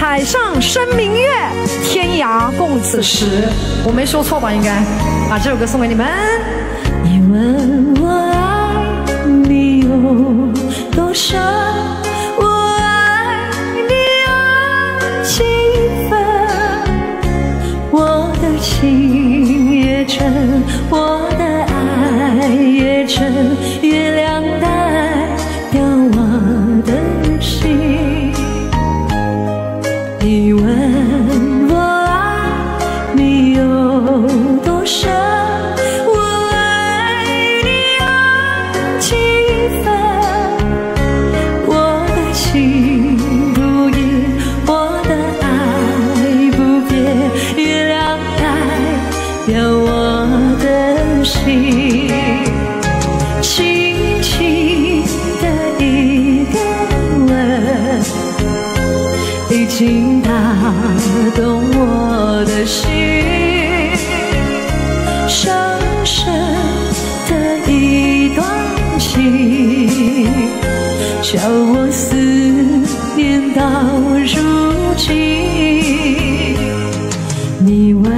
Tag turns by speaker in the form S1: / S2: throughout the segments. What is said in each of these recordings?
S1: 海上生明月，天涯共此时。我没说错吧？应该把这首歌送给你们。
S2: 你问我爱你有多深，我爱你有几分？我的情也真，我的爱也真，月你问我爱你有多深，我爱你有几分？我的情不移，我的爱不变，月亮代表我的心。已经打动我的心，深深的一段情，叫我思念到如今。你问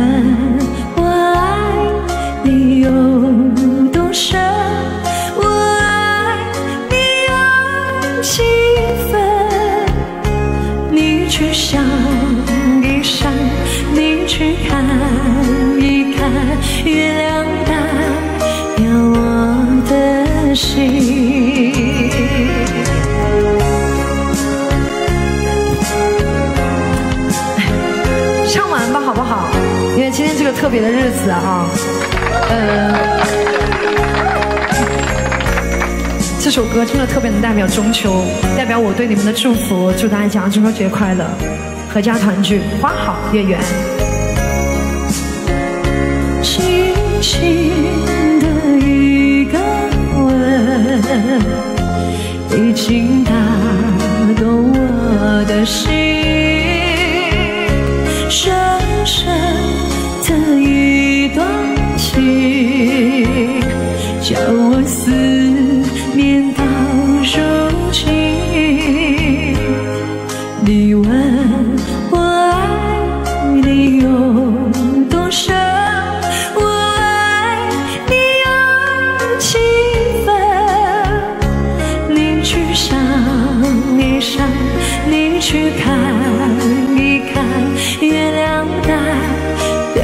S2: 去想一想，你去看一看，月亮代表我的心。
S1: 唱完吧，好不好？因为今天这个特别的日子啊，呃，这首歌真的特别能代表中秋，代表我对你们的祝福，祝大家中秋节快乐，阖家团聚，花好月圆。
S2: 轻轻的一个吻，已经打动我的心。深深的一段情，叫我思